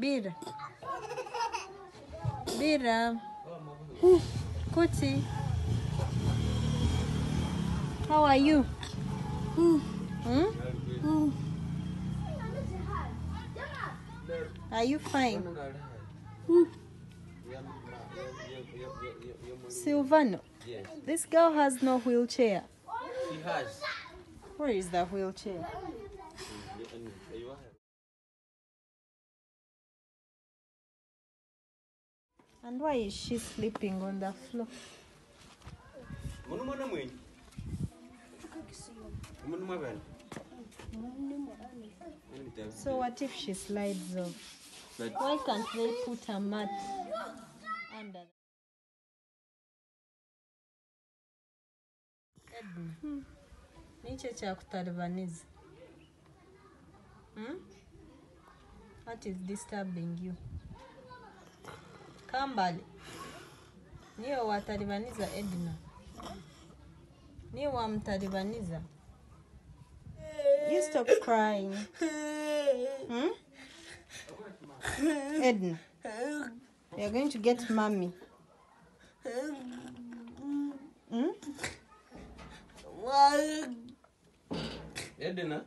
Biira. Biira. Kuti. How are you? Hmm? Are you fine? Silvano, Yes, this girl has no wheelchair. she has. Where is the wheelchair? And why is she sleeping on the floor? Munu mwenye? Munu mabel. So what if she slides off? But Why can't they put a mat under? Edna, nicho cha kutalibaniza. Hmm? What is disturbing you? Kambale, niyo watalibaniza Edna. Niyo wamtalibaniza. You stop crying. Hmm? Edna, you're going to get mommy. Hmm? Edna.